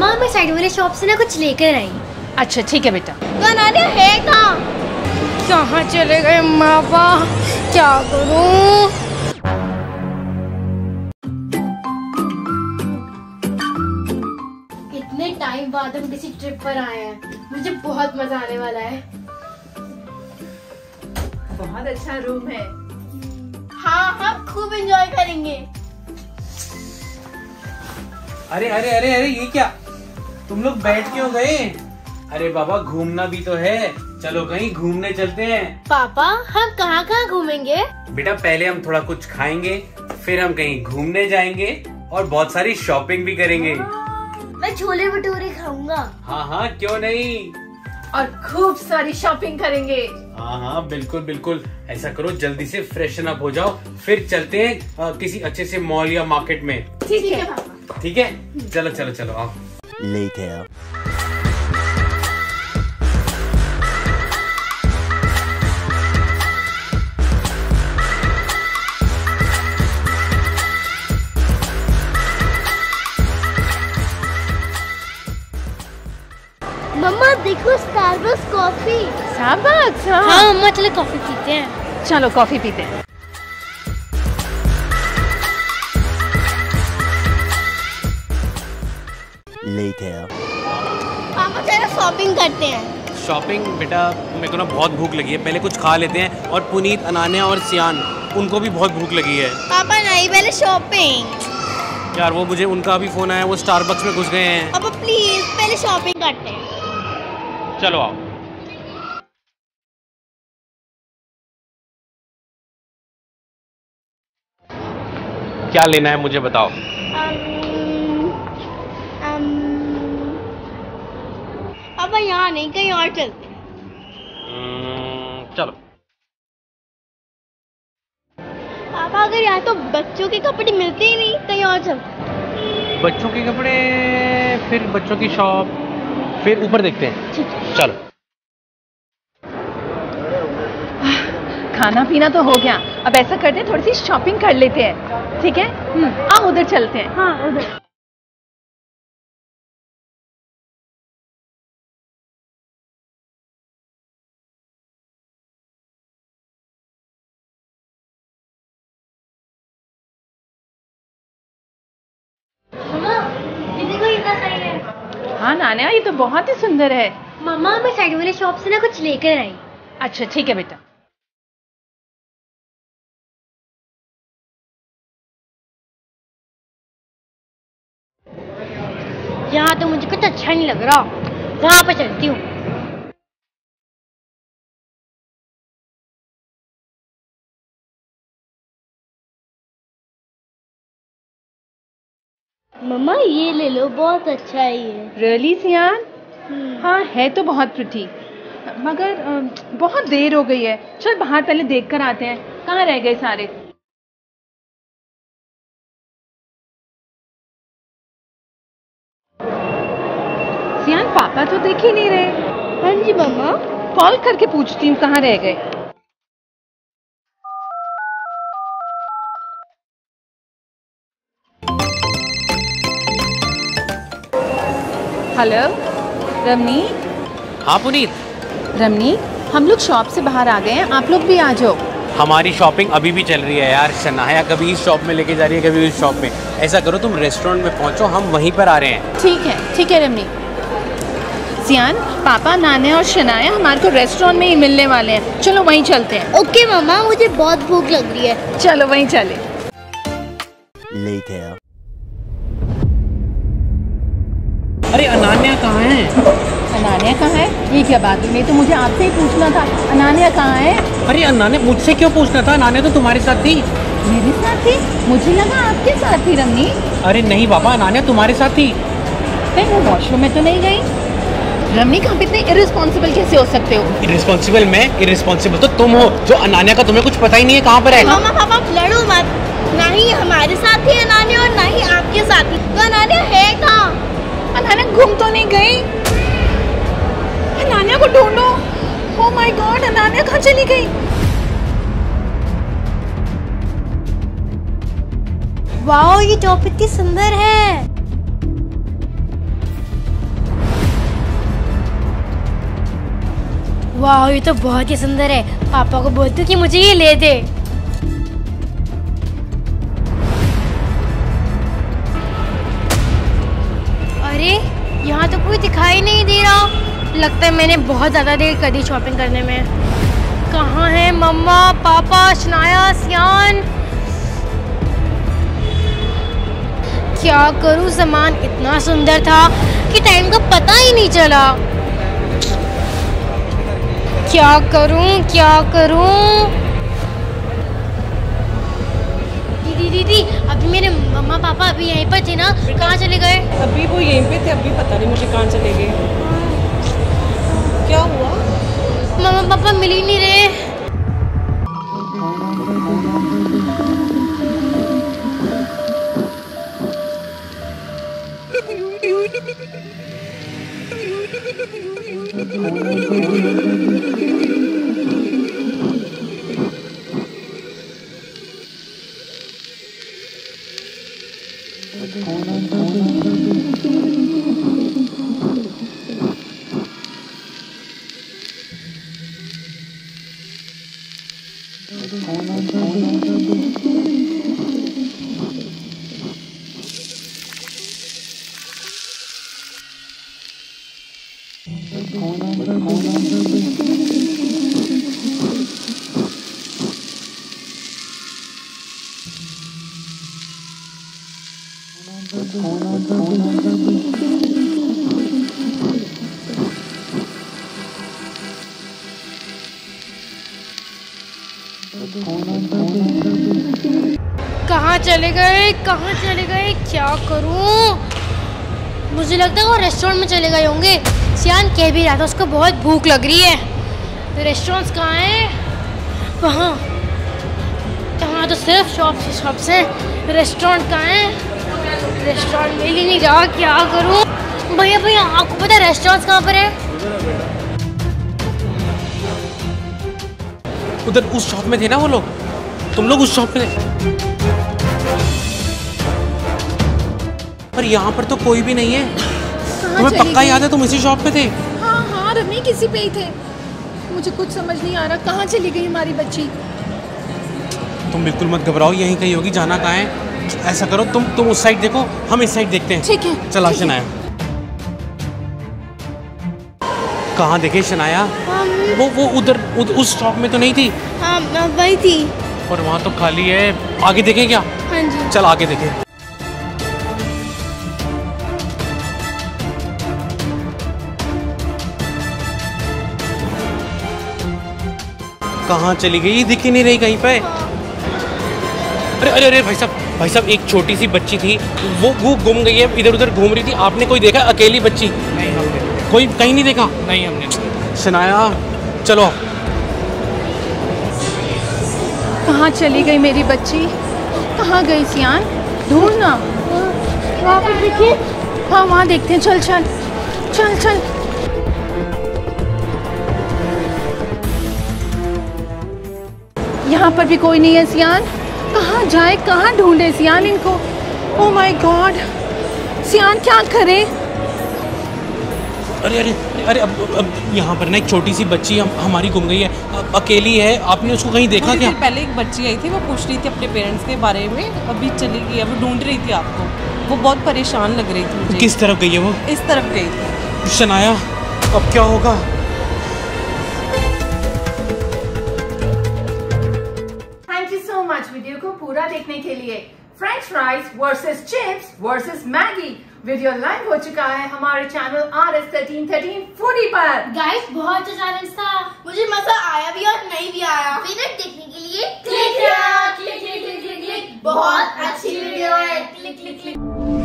मम्मा मैं साइड वाले शॉप से ना कुछ लेकर आई। अच्छा ठीक है बेटा। अनान्या है कहाँ कहाँ चले गए मापा क्या करूँ? इतने टाइम बाद हम किसी ट्रिप पर आए हैं। मुझे बहुत मज़ा आने वाला है। बहुत अच्छा रूम है। हाँ हम खूब एंजॉय करेंगे। अरे अरे अरे अरे ये क्या? तुम लोग बैठ क्यों गए? अरे बाबा घूमना भी तो है। चलो कहीं घूमने चलते हैं। पापा हम कहाँ कहाँ घूमेंगे? बेटा पहले हम थोड़ा कुछ खाएँगे फिर हम कहीं घूमने जाएँगे और बहुत सारी शॉपिंग भी करेंगे। मैं छोले भटूरे खाऊँगा। हाँ हाँ क्यों नहीं? और खूब सारी शॉपिंग करेंगे। हाँ हाँ बिल्कुल बिल्कुल। ऐसा करो जल्दी से फ्रेशन अप हो जाओ। फिर चलते हैं किसी अच्छे से मॉल या मार्केट में। ठीक है। ठीक है? चलो चलो चलो आओ। Later. मम्मा देखो स्टारबक्स कॉफ़ी हाँ। हाँ मम्मा चलो कॉफ़ी पीते हैं। चलो कॉफ़ी पीते हैं। Later. पापा चलो शॉपिंग करते हैं। शॉपिंग बेटा मेरे को ना बहुत भूख लगी है। पहले कुछ खा लेते हैं। और पुनीत अनान्या और सियान उनको भी बहुत भूख लगी है। पापा नहीं पहले शॉपिंग यार वो मुझे उनका भी फ़ोन आया वो स्टारबक्स में घुस गए हैं। पापा प्लीज़ पहले शॉपिंग करते हैं। चलो आओ। क्या लेना है मुझे बताओ। पापा यहाँ नहीं कहीं और चलते हम्म, चलो। पापा अगर यहाँ तो बच्चों के कपड़े मिलते ही नहीं कहीं और चलते बच्चों के कपड़े फिर बच्चों की शॉप फिर ऊपर देखते हैं। चलो। खाना पीना तो हो गया। अब ऐसा करते हैं थोड़ी सी शॉपिंग कर लेते हैं। ठीक है? हम्म, आओ उधर चलते हैं। हाँ उधर। सही है? हाँ नाना ये तो बहुत ही सुंदर है। मम्मा मैं साइड वाले शॉप से ना कुछ लेकर आई। अच्छा ठीक है बेटा। यहाँ तो मुझे कुछ अच्छा नहीं लग रहा। वहाँ पर चलती हूँ। मम्मा ये ले लो बहुत अच्छा है ये। रियली सियान? हाँ है तो बहुत प्रिटी मगर बहुत देर हो गई है। चल बाहर पहले देख कर आते हैं। कहाँ रह गए सारे? सियान पापा तो देख ही नहीं रहे। हाँ जी मम्मा। कॉल करके पूछती हूँ कहाँ रह गए। हेलो रमनी हाँ पुनीत। रमनी हम लोग शॉप से बाहर आ गए हैं। आप लोग भी आ जाओ। हमारी शॉपिंग अभी भी चल रही है यार शनाया कभी इस शॉप में लेके जा रही है कभी उस शॉप में। ऐसा करो तुम रेस्टोरेंट में पहुंचो हम वहीं पर आ रहे हैं। ठीक है ठीक है रमनी सियान पापा नाने और शनाया हमारे को रेस्टोरेंट में ही मिलने वाले हैं। चलो वहीं चलते हैं। ओके मामा मुझे बहुत भूख लग रही है। चलो वहीं चले। Later. अनान्या कहाँ है? अनान्या कहाँ है? ये क्या बात हुई? नहीं तो मुझे आपसे ही पूछना था अनानिया कहाँ है? अरे अनान्या मुझसे क्यों पूछना था? अनान्या तो तुम्हारे साथ थी। मेरे साथ थी? मुझे लगा आपके साथ थी रमनी। अरे नहीं बाबा अनान्या तुम्हारे साथ थी। कहीं वो वॉशरूम में तो नहीं गई। रमनी कहाँ पे इतने इरिस्पॉन्सिबल कैसे हो सकते हो? इरिस्पॉन्सिबल मैं? इरिस्पॉन्सिबल तो तुम हो जो अनान्या का तुम्हें कुछ पता ही नहीं है कहाँ पर है। मामा पापा लड़ो मत। ना ही हमारे साथ ही अनान्या और ना ही आपके साथ ही तो अनान्या है कहाँ? क्यों नहीं गई। अनान्या को ढूंढो। ओ माय गॉड अनान्या कहाँ चली गई? वाओ ये टॉप इतनी सुंदर है। वाओ ये तो बहुत ही सुंदर है। पापा को बोल दो कि मुझे ये ले दे। यहाँ तो कोई दिखाई नहीं दे रहा। लगता है मैंने बहुत ज़्यादा देर कर दी शॉपिंग करने में। कहाँ है मम्मा, पापा, शनाया, सियान? क्या करूँ? सामान इतना सुंदर था कि टाइम का पता ही नहीं चला। क्या करूँ? क्या करूँ? दीदी थी अभी मेरे मम्मा पापा अभी यहीं पर थे ना कहाँ चले गए? अभी वो यहीं पे थे अभी पता नहीं मुझे कहाँ चले गए। क्या हुआ? मम्मा पापा मिल ही नहीं रहे। कहाँ चले गए? कहाँ चले गए? क्या करूँ? मुझे लगता है वो रेस्टोरेंट में चले गए होंगे। सियान कह भी रहा था, उसको बहुत भूख लग रही है। तो रेस्टोरेंट्स कहाँ हैं? वहाँ। कहाँ तो सिर्फ़ शॉप शॉप्स हैं। रेस्टोरेंट कहाँ है? रेस्टोरेंट मिल ही नहीं रहा, क्या करूँ? भैया भैया, आपको पता है रेस्टोरेंट्स कहाँ पर है? उधर उस शॉप में थे ना वो लोग? तुम लोग उस शॉप में पर यहाँ पर तो कोई भी नहीं है। तुम्हें पक्का याद है तुम इसी शॉप पे थे? हाँ हाँ रमी किसी पे ही थे। मुझे कुछ समझ नहीं आ रहा कहाँ चली गई हमारी बच्ची? तुम बिल्कुल मत घबराओ यहीं कहीं होगी जाना कहाँ है। ऐसा करो तुम तुम उस साइड देखो हम इस साइड देखते हैं। ठीक है चला शनाया। कहाँ देखे शनाया? वो वो उधर उध, उस शॉप में तो नहीं थी? हाँ वही थी। और वहाँ तो खाली है। आगे देखें क्या? हाँ जी। चल आगे देखें। कहाँ चली गई? दिख ही नहीं रही कहीं पे। अरे अरे अरे भाई साहब भाई साहब एक छोटी सी बच्ची थी। वो वो घूम गई है इधर उधर घूम रही थी। आपने कोई देखा अकेली बच्ची? नहीं हमने कोई कहीं नहीं देखा? नहीं हमने शनाया चलो। कहाँ चली गई मेरी बच्ची? कहाँ गई सियान? ढूंढना। वहाँ पर देखिए। हाँ वहाँ देखते हैं। चल चल। चल चल। यहाँ पर भी कोई नहीं है सियान। कहाँ जाए कहाँ ढूंढे सियान इनको? ओ माय गॉड सियान क्या करे? अरे अरे अरे अब अब यहाँ पर ना एक छोटी सी बच्ची हम, हमारी घूम गई है। अब अकेली है आपने उसको कहीं देखा क्या? पहले एक बच्ची आई थी वो पूछ रही थी अपने पेरेंट्स के बारे में अभी चली गई है वो ढूंढ रही थी आपको। वो बहुत परेशान लग रही थी मुझे। किस तरफ़ गई है वो? इस तरफ़ गई थी। शनाया अब क्या होगा? French fries versus chips versus Maggi video live हो चुका है हमारे channel R S thirteen thirteen foodie पर। गाइस बहुत अच्छा चैलेंज था मुझे मज़ा आया भी और नहीं भी आया। फिर देखने के लिए click click click click click बहुत अच्छी वीडियो है। Click click click